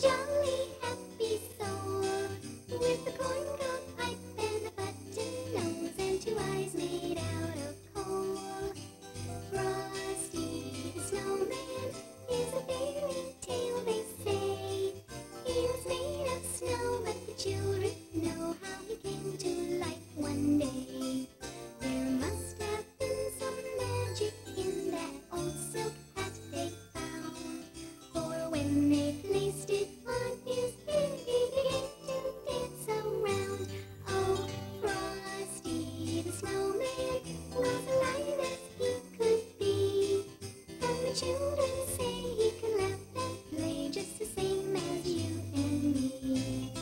jolly happy soul with a pipe and a button nose and two eyes made out of coal. Frosty the snowman is a fairy tale, they say. He was made of snow, but the children. children say he can laugh and play just the same as you and me.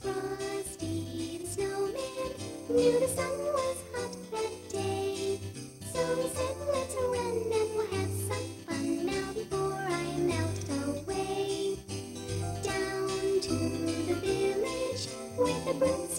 Frosty the snowman knew the sun was hot that day, so he said, "Let's run and we'll have some fun now before I melt away." Down to the village with the broom.